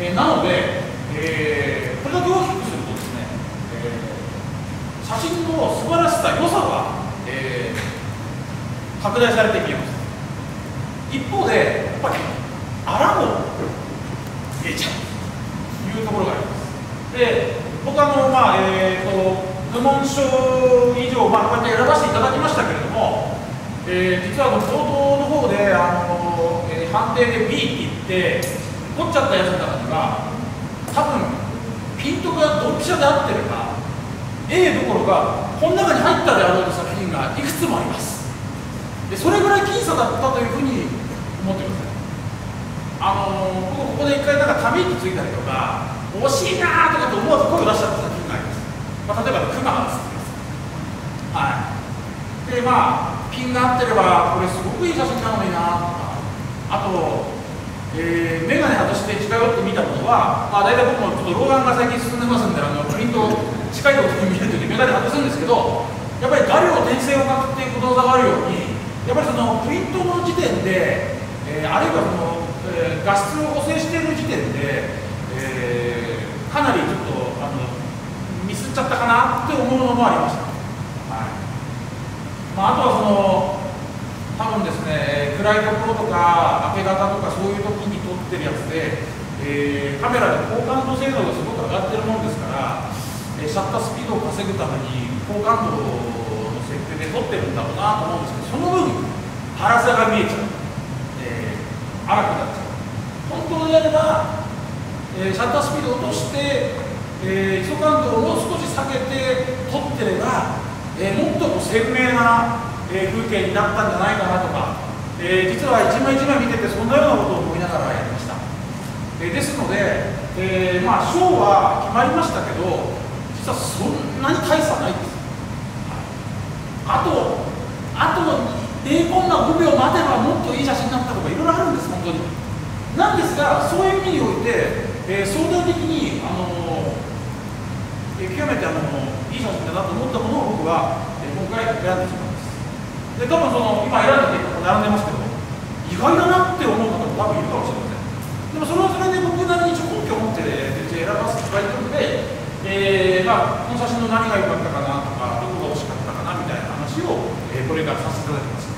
えー、なので、えー、これだけ大きくするとですね、えー、写真の素晴らしさ良さが、えー、拡大されて見えます。一方でやっぱりあらも見えちゃうというところがあります。で僕あのまあえーと部門賞以上、まあ、こうやって選ばせていただきましたけれども、えー、実はあの冒頭の方であの、えー、判定で B って言ってっちゃったやつの中には多分ピントがドンピシャで合ってれば A どころかこの中に入ったであろうと作品がいくつもあります。でそれぐらい僅差だったというふうに思ってください。あの僕ここで一回なんかため息ついたりとか惜しいなとかって思わず声を出しちゃった作品があります。まあ、例えばクマが映ってます。はい。でまあピンが合ってればこれすごくいい写真なのになとか。あと、えー、眼鏡外して近寄って見たものは、まあ、大体僕もちょっと老眼が最近進んでますんであのプリント近いところに見るときに眼鏡外すんですけどやっぱり画量転線を書くっていうことわざがあるようにやっぱりそのプリントの時点で、えー、あるいはその、えー、画質を補正している時点で、えー、かなりちょっとあのミスっちゃったかなって思うのもありました、はい。まあ、あとはその多分ですね暗いところとか明け方とかそういう時に撮ってるやつで、えー、カメラで高感度精度がすごく上がってるもんですから、え、シャッタースピードを稼ぐために高感度の設定で撮ってるんだろうなと思うんですけどその分粗さが見えちゃう、えー、荒くなっちゃう。本当であれば、えー、シャッタースピードを落としてえー、基礎感度をもう少し下げて撮ってれば、えー、もっとこう鮮明な、え、風景になったんじゃないかなとか、えー、実は一枚一枚見ててそんなようなことを思いながらやりました、えー、ですので、えー、まあ賞は決まりましたけど実はそんなに大差ないです。あとあと0コンマ5秒待てばもっといい写真になったとかいろいろあるんです本当に。なんですがそういう意味において、えー、相対的にあのーえ極めてあのいい写真だなと思ったものを僕は、え今回選んでしまいますで多分その今選んで結果並んでますけど意外だなって思う方も多分いるかもしれません。でもそれはそれで僕なりに一応根拠を持って全然選ばせていただいてるので、えー、まあ、この写真の何が良かったかなとかどこが惜しかったかなみたいな話を、えこれからさせていただきます。